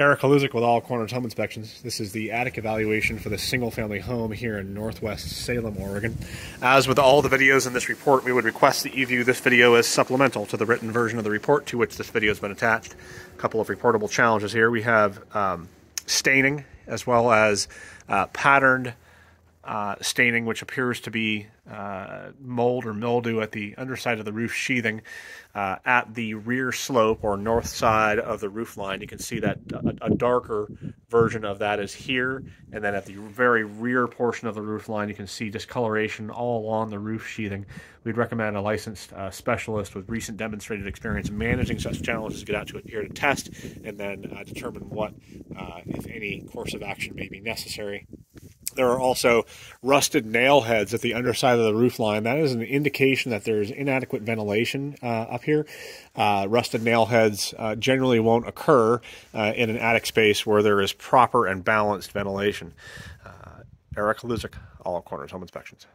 Erik Haluzak with All Corners Home Inspections. This is the attic evaluation for the single family home here in northwest Salem, Oregon. As with all the videos in this report, we would request that you view this video as supplemental to the written version of the report to which this video has been attached. A couple of reportable challenges here. We have um, staining as well as uh, patterned uh, staining, which appears to be uh, mold or mildew at the underside of the roof sheathing uh, at the rear slope or north side of the roof line. You can see that a, a, darker version of that is here, and then at the very rear portion of the roof line, you can see discoloration all along the roof sheathing. We'd recommend a licensed uh, specialist with recent demonstrated experience managing such challenges get out to it here to test and then uh, determine what, uh, if any, course of action may be necessary. There are also rusted nail heads at the underside of the roof line. That is an indication that there's inadequate ventilation uh, up here. Uh, rusted nail heads uh, generally won't occur uh, in an attic space where there is proper and balanced ventilation. Uh, Erik Haluzak, All Corners Home Inspections.